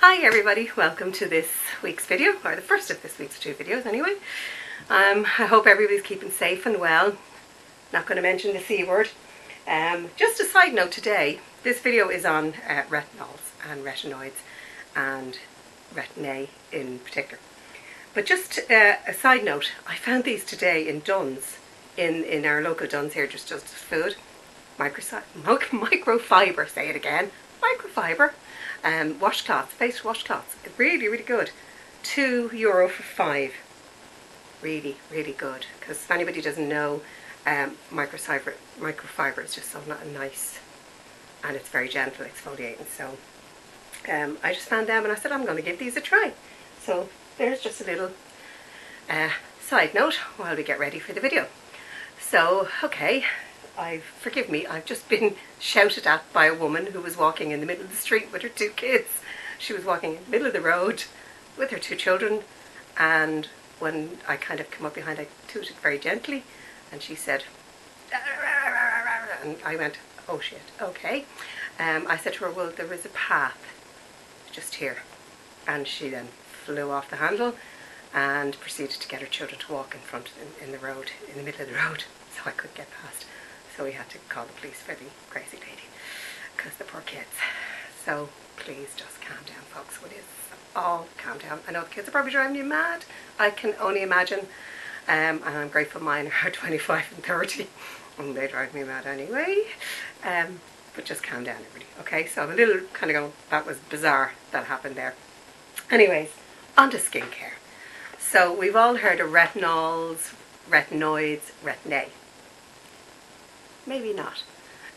Hi everybody, welcome to this week's video, or the first of this week's two videos anyway. Um, I hope everybody's keeping safe and well. Not going to mention the C word. Um, just a side note today, this video is on uh, retinols and retinoids and retin-A in particular. But just uh, a side note, I found these today in Dunnes, in, in our local Dunnes here, just Justice Food. Microsi microfiber, say it again, microfiber um, washcloths, face washcloths. Really, really good. Two euro for five. Really, really good. Because if anybody doesn't know, um, microfiber, microfiber is just so nice and it's very gentle exfoliating. So um, I just found them and I said I'm going to give these a try. So there's just a little uh, side note while we get ready for the video. So, okay, I forgive me, I've just been shouted at by a woman who was walking in the middle of the street with her two kids. She was walking in the middle of the road with her two children and when I kind of come up behind I tooted very gently and she said and I went oh shit okay. Um, I said to her well there is a path just here. And she then flew off the handle and proceeded to get her children to walk in front in, in the road in the middle of the road so I could get past so we had to call the police for the crazy lady because the poor kids. So please just calm down folks, would you? All calm down. I know the kids are probably driving you mad. I can only imagine. Um, and I'm grateful mine are 25 and 30 and they drive me mad anyway. Um, but just calm down everybody. Okay, so I'm a little kind of going, that was bizarre that happened there. Anyways, on to skincare. So we've all heard of retinols, retinoids, retin-A maybe not.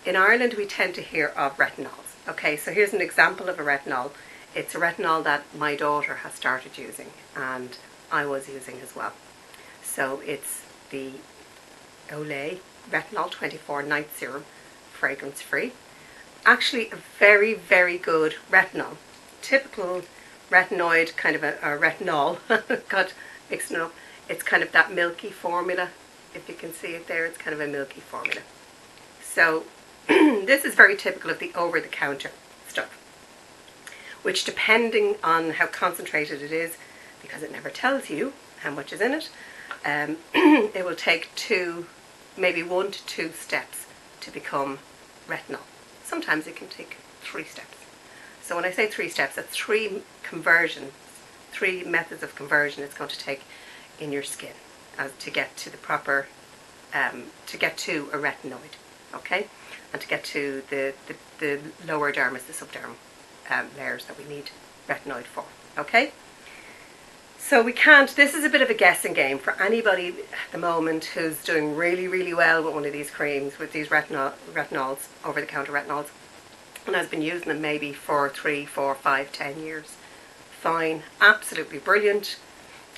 In Ireland we tend to hear of retinols. Okay, so here's an example of a retinol. It's a retinol that my daughter has started using and I was using as well. So it's the Olay Retinol 24 Night Serum, fragrance free. Actually a very, very good retinol. Typical retinoid, kind of a, a retinol, got it up. It's kind of that milky formula. If you can see it there, it's kind of a milky formula. So this is very typical of the over-the-counter stuff, which depending on how concentrated it is, because it never tells you how much is in it, um, it will take two, maybe one to two steps to become retinol. Sometimes it can take three steps. So when I say three steps, that's three conversions, three methods of conversion it's going to take in your skin as to get to the proper, um, to get to a retinoid okay? And to get to the, the, the lower dermis, the subdermal um, layers that we need retinoid for, okay? So we can't, this is a bit of a guessing game for anybody at the moment who's doing really, really well with one of these creams, with these retinol, retinols, over-the-counter retinols, and has been using them maybe for three, four, five, ten years. Fine, absolutely brilliant.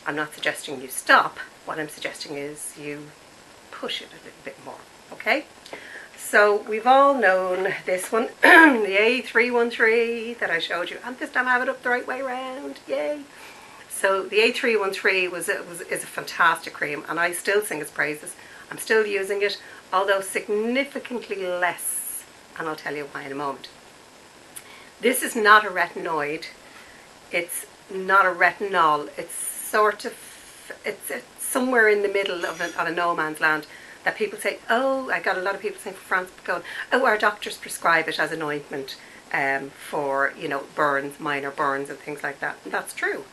I'm not suggesting you stop. What I'm suggesting is you push it a little bit more, okay? So we've all known this one, the A313 that I showed you. And this time I have it up the right way around, yay. So the A313 was, was is a fantastic cream and I still sing its praises. I'm still using it, although significantly less, and I'll tell you why in a moment. This is not a retinoid, it's not a retinol, it's sort of, it's, it's somewhere in the middle of a, of a no man's land that people say, oh, I got a lot of people saying for France going, oh, our doctors prescribe it as an ointment um, for, you know, burns, minor burns and things like that. And that's true.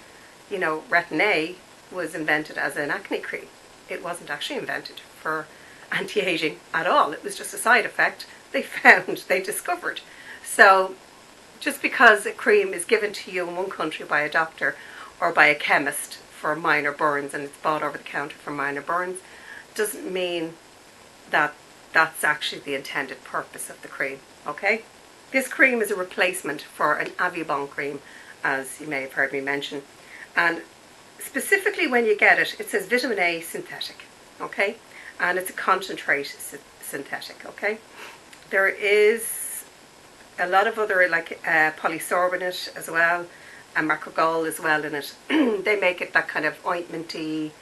You know, Retin-A was invented as an acne cream. It wasn't actually invented for anti-aging at all. It was just a side effect they found, they discovered. So just because a cream is given to you in one country by a doctor or by a chemist for minor burns and it's bought over the counter for minor burns doesn't mean that that's actually the intended purpose of the cream, okay? This cream is a replacement for an Avibon cream, as you may have heard me mention. And specifically when you get it, it says vitamin A synthetic, okay? And it's a concentrate synthetic, okay? There is a lot of other, like uh, polysorbonate as well, and macrogol as well in it. they make it that kind of ointmenty,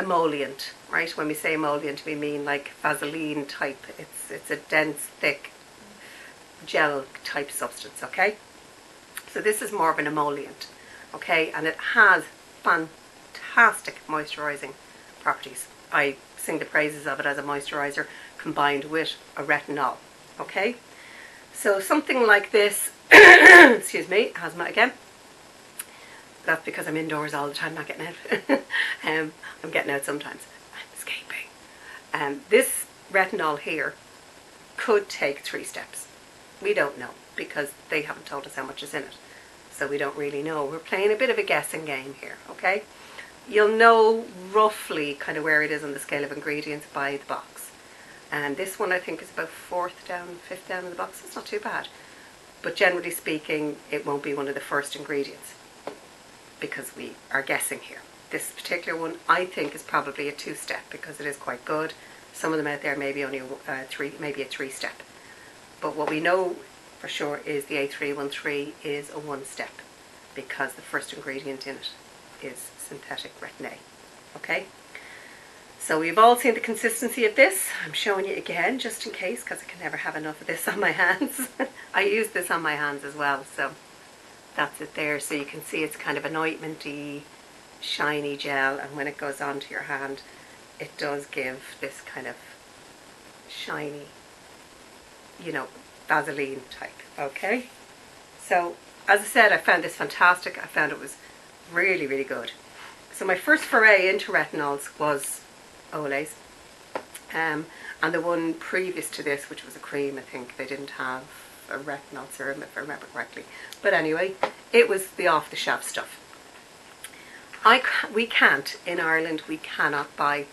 emollient, right? When we say emollient, we mean like Vaseline type. It's, it's a dense, thick gel type substance, okay? So this is more of an emollient, okay, and it has fantastic moisturising properties. I sing the praises of it as a moisturiser combined with a retinol, okay. So something like this, excuse me, asthma again. That's because I'm indoors all the time, not getting out. um, I'm getting out sometimes. I'm escaping. Um, this retinol here could take three steps. We don't know because they haven't told us how much is in it. So we don't really know. We're playing a bit of a guessing game here, okay? You'll know roughly kind of where it is on the scale of ingredients by the box. And this one I think is about fourth down, fifth down in the box. It's not too bad. But generally speaking, it won't be one of the first ingredients because we are guessing here. This particular one I think is probably a two-step because it is quite good. Some of them out there maybe only a uh, three, maybe a three-step. But what we know for sure is the A313 is a one-step because the first ingredient in it is synthetic retin A. Okay? So we've all seen the consistency of this. I'm showing you again just in case because I can never have enough of this on my hands. I use this on my hands as well. So that's it there. So you can see it's kind of an ointmenty, shiny gel and when it goes onto your hand it does give this kind of shiny, you know, Vaseline type. Okay? So as I said, I found this fantastic. I found it was really, really good. So my first foray into retinols was Olays. Um, and the one previous to this, which was a cream, I think they didn't have a retinol serum if I remember correctly. But anyway, it was the off-the-shelf stuff. I, we can't, in Ireland, we cannot buy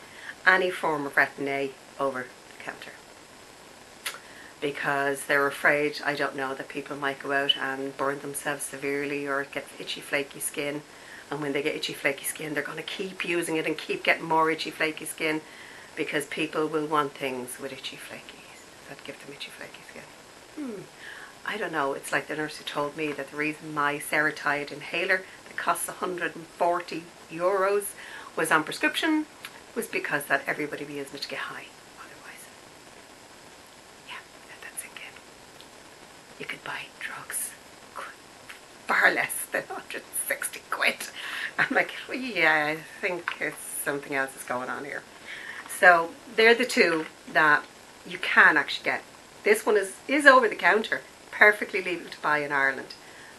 any form of retin A over the counter because they're afraid, I don't know, that people might go out and burn themselves severely or get itchy flaky skin and when they get itchy flaky skin they're going to keep using it and keep getting more itchy flaky skin because people will want things with itchy flakies that give them itchy flaky skin. Hmm. I don't know, it's like the nurse who told me that the reason my Seretide inhaler that costs 140 euros was on prescription was because that everybody be using it to get high. Otherwise, yeah, let that sink in. You could buy drugs far less than 160 quid. I'm like, yeah, I think it's something else is going on here. So they're the two that you can actually get. This one is, is over the counter, perfectly legal to buy in Ireland.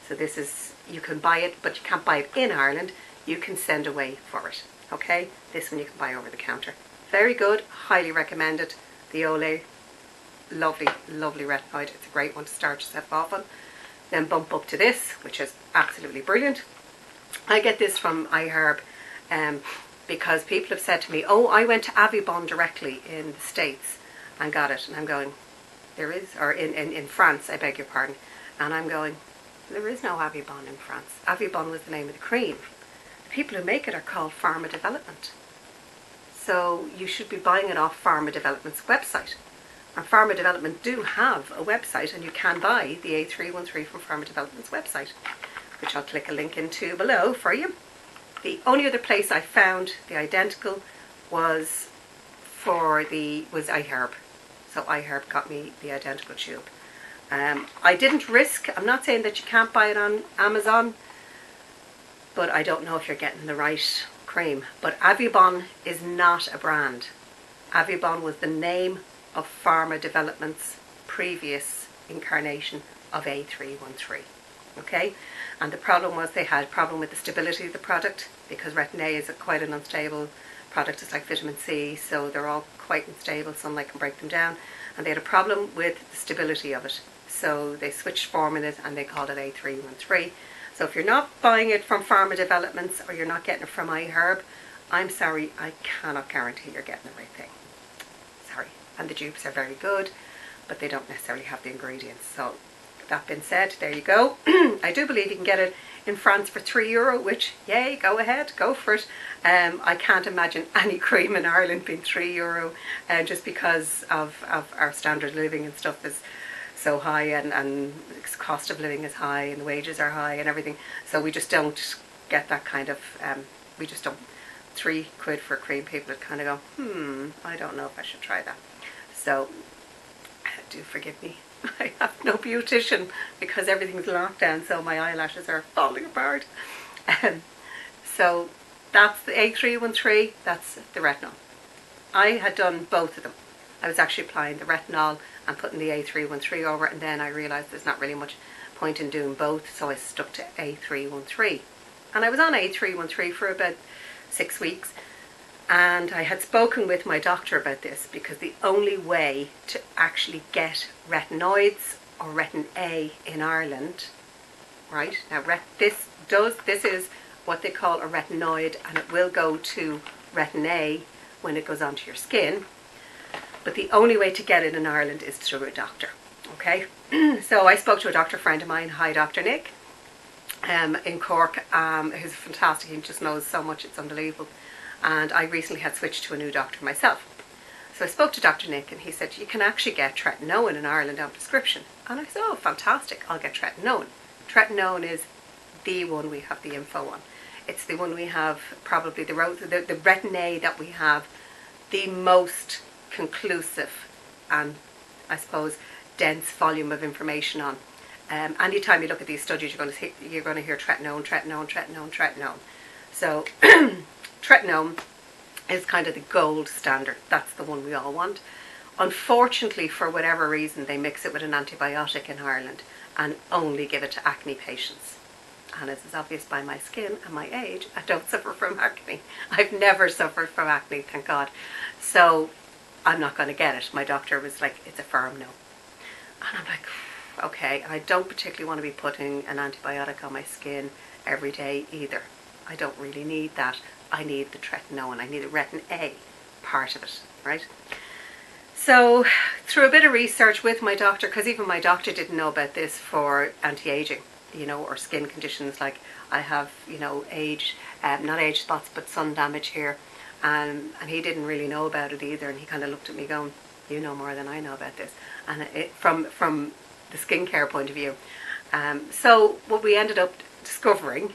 So this is, you can buy it, but you can't buy it in Ireland. You can send away for it. Okay, this one you can buy over the counter. Very good, highly recommended. The Olay, lovely, lovely retinoid. It's a great one to start yourself off on. Then bump up to this, which is absolutely brilliant. I get this from iHerb um, because people have said to me, oh, I went to Avibon directly in the States and got it. And I'm going, there is, or in, in, in France, I beg your pardon. And I'm going, there is no Avibon in France. Avibon was the name of the cream The people who make it are called Pharma Development. So you should be buying it off Pharma Development's website. And Pharma Development do have a website and you can buy the A313 from Pharma Development's website, which I'll click a link into below for you. The only other place I found the identical was for the was iHerb. So iHerb got me the identical tube. Um, I didn't risk, I'm not saying that you can't buy it on Amazon, but I don't know if you're getting the right cream. But Avibon is not a brand. Avibon was the name of Pharma Development's previous incarnation of A313. Okay, and the problem was they had problem with the stability of the product because retin A is a quite an unstable product. It's like vitamin C, so they're all quite unstable. Sunlight can break them down, and they had a problem with the stability of it. So they switched formulas and they called it A313 so if you're not buying it from Pharma Developments or you're not getting it from iHerb, I'm sorry, I cannot guarantee you're getting the right thing. Sorry. And the dupes are very good, but they don't necessarily have the ingredients. So that being said, there you go. I do believe you can get it in France for three euro, which yay, go ahead, go for it. Um, I can't imagine any cream in Ireland being three euro, uh, just because of, of our standard living and stuff is so high and, and cost of living is high and the wages are high and everything. So we just don't get that kind of, um, we just don't, three quid for cream, people would kind of go, hmm, I don't know if I should try that. So do forgive me I have no beautician because everything's locked down, so my eyelashes are falling apart. Um, so that's the A313, that's the retinol. I had done both of them. I was actually applying the retinol and putting the A313 over it, and then I realised there's not really much point in doing both, so I stuck to A313. And I was on A313 for about six weeks, and I had spoken with my doctor about this because the only way to actually get retinoids or retin A in Ireland, right? Now, this does this is what they call a retinoid, and it will go to retin A when it goes onto your skin. But the only way to get it in Ireland is through a doctor. Okay, so I spoke to a doctor friend of mine. Hi, Dr. Nick, um, in Cork, um, who's fantastic. He just knows so much; it's unbelievable. And I recently had switched to a new doctor myself. So I spoke to Dr. Nick, and he said you can actually get tretinoin in Ireland on prescription. And I said, oh, fantastic! I'll get tretinoin. Tretinoin is the one we have the info on. It's the one we have probably the the, the retin A that we have the most conclusive and I suppose dense volume of information on. Um, anytime you look at these studies, you're going to you're going to hear tretinoin, tretinoin, tretinoin, tretinoin. So tretinoin is kind of the gold standard. That's the one we all want. Unfortunately, for whatever reason, they mix it with an antibiotic in Ireland and only give it to acne patients. And as is obvious by my skin and my age, I don't suffer from acne. I've never suffered from acne, thank God. So I'm not going to get it. My doctor was like, it's a firm no. And I'm like, okay, I don't particularly want to be putting an antibiotic on my skin every day either. I don't really need that. I need the tretinoin. I need the retin A part of it, right? So, through a bit of research with my doctor, because even my doctor didn't know about this for anti-aging, you know, or skin conditions like I have, you know, age, um, not age spots, but sun damage here, um, and he didn't really know about it either, and he kind of looked at me going, "You know more than I know about this," and it, from from the skincare point of view. Um, so what we ended up discovering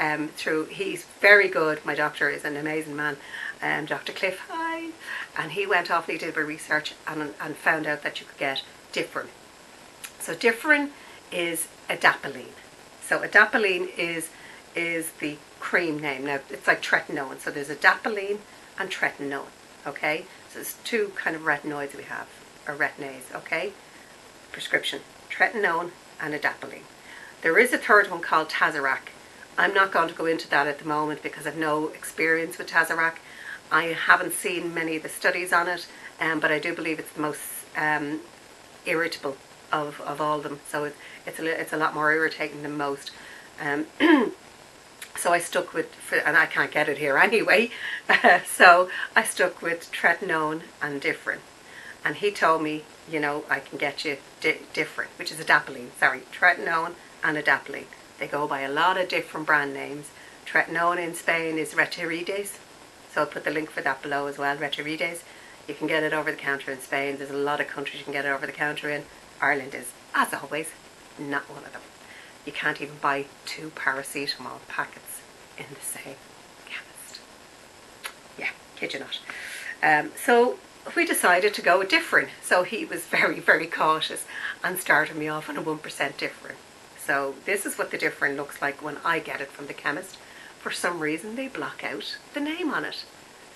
um, through he's very good. My doctor is an amazing man, um, Dr. Cliff. Hi, and he went off and he did a research and and found out that you could get Differin. So Differin is adapalene. So adapalene is is the cream name. Now it's like tretinoin. So there's adapalene and tretinoin. Okay, so there's two kind of retinoids we have, or retin-A's. Okay, prescription tretinoin and adapalene. There is a third one called Tazorac. I'm not going to go into that at the moment because I've no experience with Tazorac. I haven't seen many of the studies on it, um, but I do believe it's the most um, irritable of, of all of them. So it's it's a it's a lot more irritating than most. Um, so I stuck with, and I can't get it here anyway. so I stuck with tretinoin and Differin, and he told me, you know, I can get you di- which is adapalene. Sorry, tretinoin and adapalene. They go by a lot of different brand names. Tretinoin in Spain is Retirides, so I'll put the link for that below as well. Retirides. You can get it over the counter in Spain. There's a lot of countries you can get it over the counter in. Ireland is, as always, not one of them. You can't even buy two paracetamol packets in the same chemist. Yeah, kid you not. Um, so we decided to go with Differin. So he was very, very cautious and started me off on a 1% Differin. So this is what the Differin looks like when I get it from the chemist. For some reason they block out the name on it.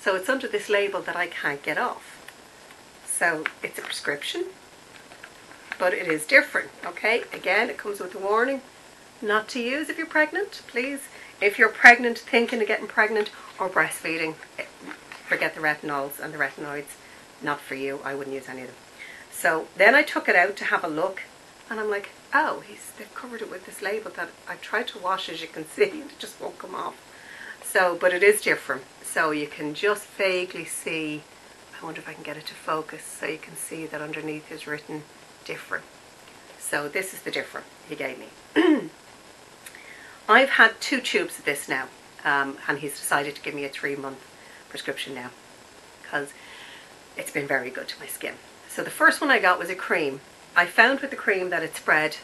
So it's under this label that I can't get off. So it's a prescription but it is Differin. Okay, again, it comes with a warning not to use if you're pregnant, please. If you're pregnant, thinking of getting pregnant, or breastfeeding, eh, forget the retinols and the retinoids. Not for you. I wouldn't use any of them. So then I took it out to have a look, and I'm like, oh, he's they've covered it with this label that I tried to wash, as you can see, and it just won't come off. So, but it is Differin. So you can just vaguely see. I wonder if I can get it to focus so you can see that underneath is written Differin. So this is the Differin he gave me. I've had two tubes of this now, um, and he's decided to give me a three month prescription now because it's been very good to my skin. So the first one I got was a cream. I found with the cream that it spread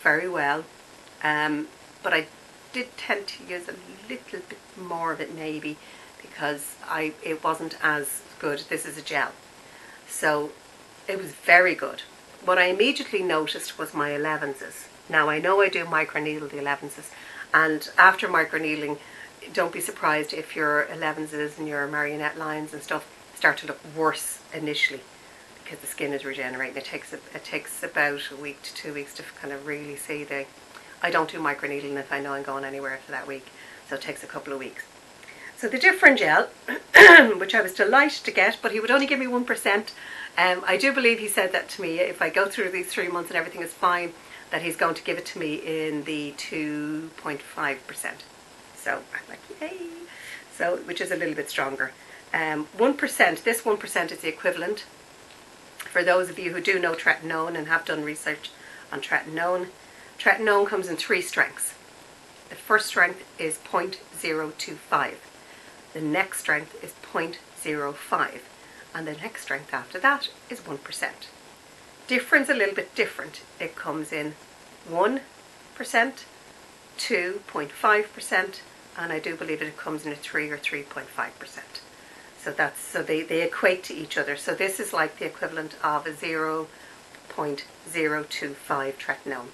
very well, um, but I did tend to use a little bit more of it maybe because I it wasn't as good. This is a gel, so it was very good what I immediately noticed was my 11s. Now I know I do microneedle the 11s, and after microneedling, don't be surprised if your 11s and your marionette lines and stuff start to look worse initially because the skin is regenerating. It takes a, it takes about a week to two weeks to kind of really see the. I don't do microneedling if I know I'm going anywhere for that week, so it takes a couple of weeks. So the Differin gel, which I was delighted to get, but he would only give me one percent. Um, I do believe he said that to me. If I go through these three months and everything is fine, that he's going to give it to me in the two point five percent. So I'm like, yay! So which is a little bit stronger. Um, 1%, this 1% is the equivalent. For those of you who do know tretinoin and have done research on tretinoin, tretinoin comes in three strengths. The first strength is 0.025. The next strength is 0.05. And the next strength after that is 1%. Differin's a little bit different. It comes in 1%, 2.5%, and I do believe it comes in a 3 or 3.5%. So that's so they, they equate to each other. So this is like the equivalent of a 0.025 tretinoin.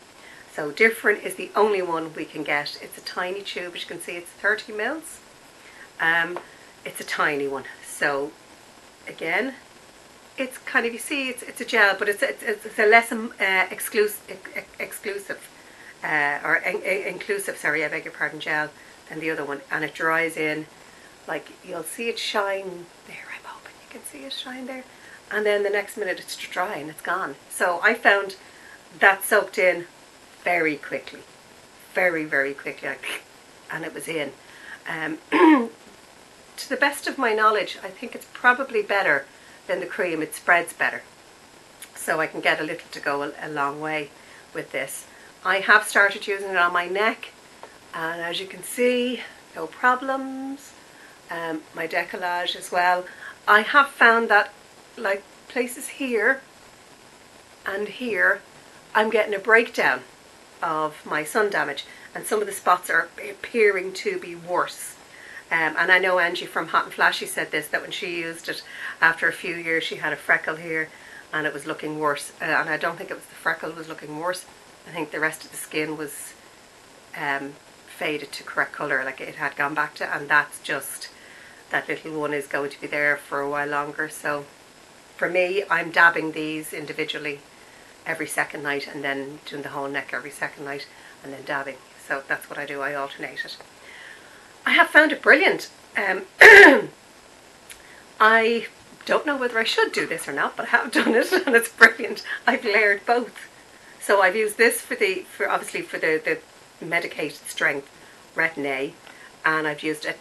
So Differin is the only one we can get. It's a tiny tube, as you can see, it's 30 mils. Um, it's a tiny one. So again, it's kind of you see, it's it's a gel, but it's it's, it's a less um, uh, exclusive exclusive uh, or in, inclusive. Sorry, I beg your pardon, gel than the other one, and it dries in like you'll see it shine there I'm hoping you can see it shine there. And then the next minute it's dry and it's gone. So I found that soaked in very quickly. Very very quickly. And it was in. Um, to the best of my knowledge I think it's probably better than the cream. It spreads better. So I can get a little to go a, a long way with this. I have started using it on my neck. And as you can see no problems um, my decollage as well. I have found that like places here and here I'm getting a breakdown of my sun damage and some of the spots are appearing to be worse. Um, and I know Angie from Hot and Flashy said this, that when she used it after a few years she had a freckle here and it was looking worse. Uh, and I don't think it was the freckle was looking worse. I think the rest of the skin was um, faded to correct colour, like it had gone back to, and that's just that little one is going to be there for a while longer. So for me, I'm dabbing these individually every second night and then doing the whole neck every second night and then dabbing. So that's what I do, I alternate it. I have found it brilliant. Um, I don't know whether I should do this or not, but I have done it and it's brilliant. I've layered both. So I've used this for the, for obviously for the, the medicated strength Retin-A and I've used a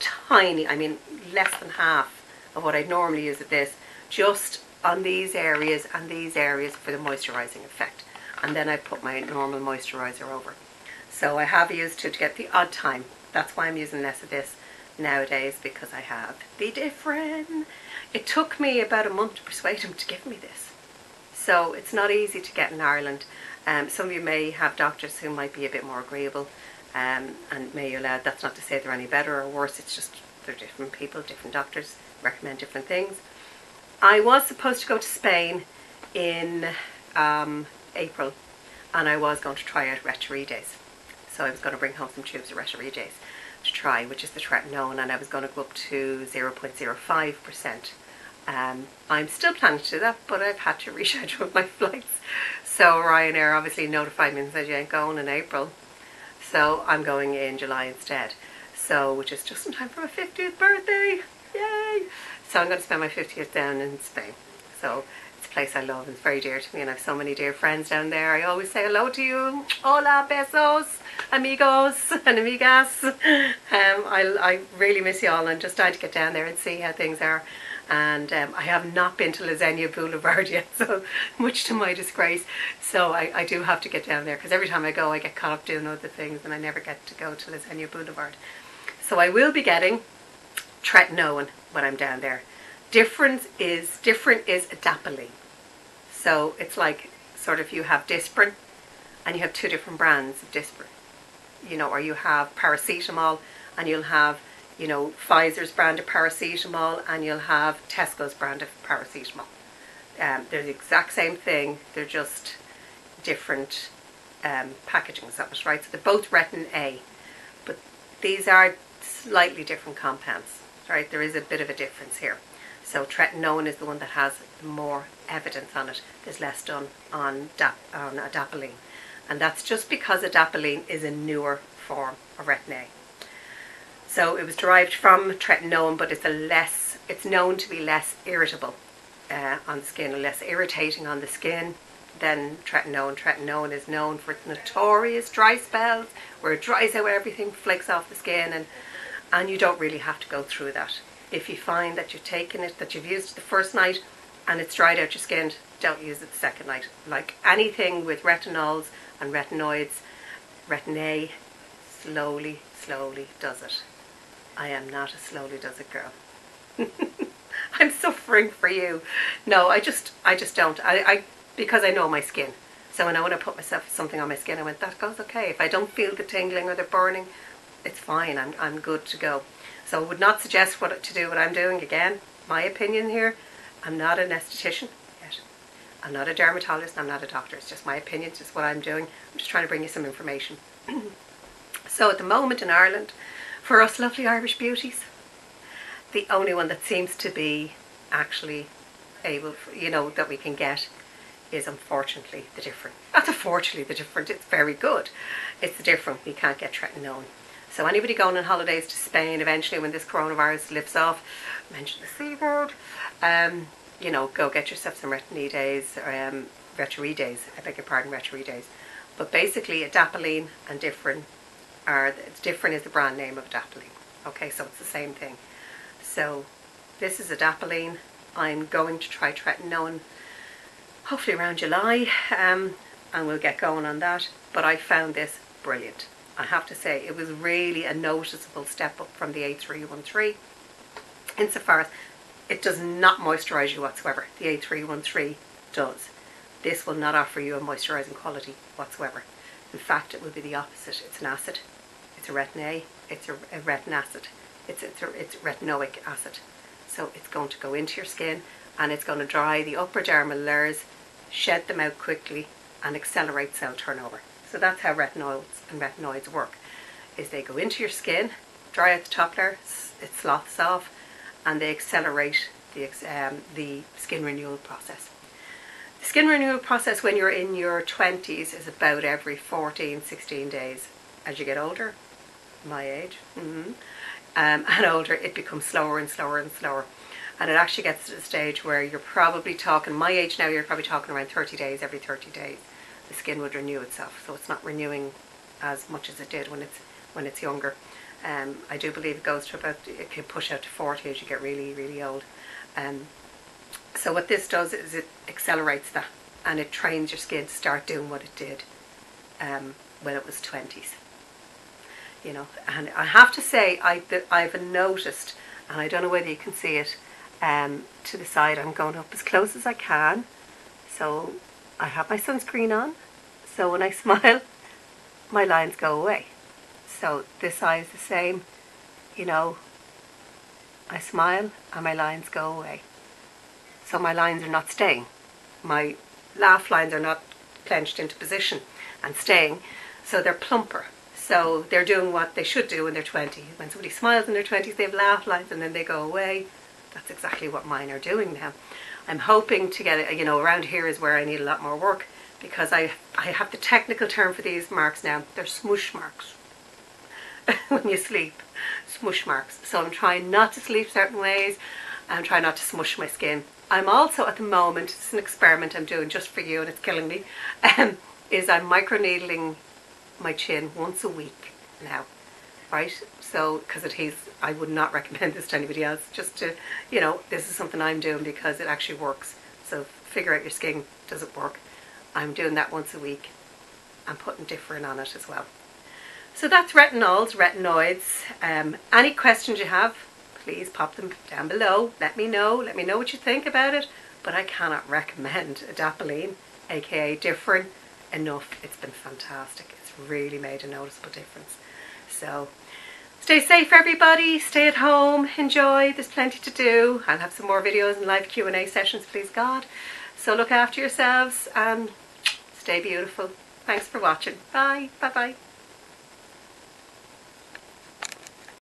tiny, I mean less than half of what I'd normally use at this, just on these areas and these areas for the moisturising effect. And then I put my normal moisturiser over. So I have used it to get the odd time. That's why I'm using less of this nowadays because I have the Differin. It took me about a month to persuade him to give me this. So it's not easy to get in Ireland. Um, some of you may have doctors who might be a bit more agreeable um, and may you allow, that's not to say they're any better or worse, it's just they're different people, different doctors recommend different things. I was supposed to go to Spain in um, April and I was going to try out Retirides. So I was going to bring home some tubes of Retirides to try, which is the tretinoin, and I was going to go up to 0.05%. Um, I'm still planning to do that, but I've had to reschedule my flights. So Ryanair obviously notified me and said you ain't going in April. So I'm going in July instead. So, which is just in time for my 50th birthday. Yay! So I'm going to spend my 50th down in Spain. So it's a place I love and it's very dear to me and I have so many dear friends down there. I always say hello to you. Hola, besos, amigos and amigas. Um, I, I really miss you all. I'm just dying to get down there and see how things are and um, I have not been to Lasagna Boulevard yet, so much to my disgrace. So I, I do have to get down there because every time I go, I get caught up doing other things, and I never get to go to Lasagna Boulevard. So I will be getting tretinoin when I'm down there. Differin's is Differin is adapalene. So it's like sort of you have Disprin, and you have two different brands of Disprin. You know, or you have paracetamol, and you'll have you know, Pfizer's brand of paracetamol and you'll have Tesco's brand of paracetamol. Um, they're the exact same thing. They're just different um, packaging. Is that was right? So they're both retin A, but these are slightly different compounds. Right? There is a bit of a difference here. So tretinoin is the one that has more evidence on it. There's less done on, dap- on adapalene. And that's just because adapalene is a newer form of retin A. So it was derived from tretinoin, but it's a less, it's known to be less irritable uh, on skin, less irritating on the skin than tretinoin. Tretinoin is known for its notorious dry spells, where it dries out everything, flakes off the skin, and and you don't really have to go through that. If you find that you've taken it, that you've used it the first night, and it's dried out your skin, don't use it the second night. Like anything with retinols and retinoids, retin A slowly, slowly does it. I am not a slowly does it girl. I'm suffering for you. No, I just, I just don't. I, I, because I know my skin. So when I want to put myself something on my skin, I went, that goes okay. If I don't feel the tingling or the burning, it's fine. I'm, I'm good to go. So I would not suggest what to do what I'm doing. Again, my opinion here. I'm not an esthetician yet. I'm not a dermatologist. I'm not a doctor. It's just my opinion. It's just what I'm doing. I'm just trying to bring you some information. so at the moment in Ireland, for us lovely Irish beauties, the only one that seems to be actually able, you know, that we can get is unfortunately the Differin. That's unfortunately the Differin, it's very good. It's the Differin. We can't get tretinoin. So anybody going on holidays to Spain eventually when this coronavirus lifts off, mention the C um, you know, go get yourself some retin days, um, days, I beg your pardon, days. But basically adapalene and Differin are, it's Differin is the brand name of adapalene. Okay, so it's the same thing. So this is adapalene. I'm going to try tretinoin hopefully around July um, and we'll get going on that. But I found this brilliant. I have to say it was really a noticeable step up from the A313 insofar as it does not moisturise you whatsoever. The A313 does. This will not offer you a moisturising quality whatsoever. In fact, it will be the opposite. It's an acid. It's a retin A. It's a, a retin acid. It's, it's, a, it's retinoic acid. So it's going to go into your skin and it's going to dry the upper dermal layers, shed them out quickly and accelerate cell turnover. So that's how retinoids and retinoids work. Is they go into your skin, dry out the top layer, it sloths off, and they accelerate the, um, the skin renewal process. The skin renewal process when you're in your 20s is about every 14, 16 days. As you get older, my age, mm-hmm, um, and older, it becomes slower and slower and slower. And it actually gets to the stage where you're probably talking, my age now, you're probably talking around 30 days, every 30 days, the skin would renew itself. So it's not renewing as much as it did when it's, when it's younger. Um, I do believe it goes to about, it can push out to 40 as you get really, really old. Um, so what this does is it accelerates that and it trains your skin to start doing what it did um, when it was 20s you know. And I have to say, I I've noticed, and I don't know whether you can see it, um, to the side. I'm going up as close as I can, so I have my sunscreen on. So when I smile, my lines go away. So this eye is the same, you know. I smile and my lines go away. So my lines are not staying. My laugh lines are not clenched into position and staying, so they're plumper. So they're doing what they should do when they're 20. When somebody smiles in their 20s, they have laugh lines and then they go away. That's exactly what mine are doing now. I'm hoping to get it, you know, around here is where I need a lot more work because I, I have the technical term for these marks now. They're smush marks. when you sleep, smush marks. So I'm trying not to sleep certain ways. I'm trying not to smush my skin. I'm also at the moment, it's an experiment I'm doing just for you and it's killing me, um, is I'm microneedling my chin once a week now, right? So, because it is, I would not recommend this to anybody else. Just to, you know, this is something I'm doing because it actually works. So, figure out your skin does it work. I'm doing that once a week. I'm putting Differin on it as well. So that's retinols, retinoids. Um, any questions you have, please pop them down below. Let me know. Let me know what you think about it. But I cannot recommend adapalene, aka Differin, enough. It's been fantastic really made a noticeable difference. So stay safe everybody, stay at home, enjoy, there's plenty to do. I'll have some more videos and live Q&A sessions, please God. So look after yourselves and stay beautiful. Thanks for watching. Bye. Bye bye.